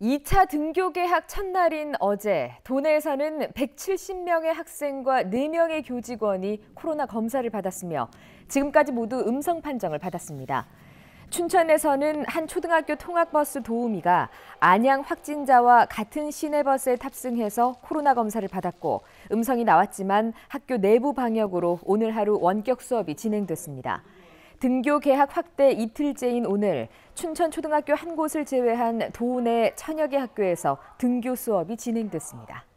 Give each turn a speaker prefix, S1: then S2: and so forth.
S1: 2차 등교 개학 첫날인 어제 도내에서는 170명의 학생과 4명의 교직원이 코로나 검사를 받았으며 지금까지 모두 음성 판정을 받았습니다. 춘천에서는 한 초등학교 통학버스 도우미가 안양 확진자와 같은 시내버스에 탑승해서 코로나 검사를 받았고 음성이 나왔지만 학교 내부 방역으로 오늘 하루 원격 수업이 진행됐습니다. 등교 개학 확대 이틀째인 오늘 춘천 초등학교 한 곳을 제외한 도내 천여 개 학교에서 등교 수업이 진행됐습니다.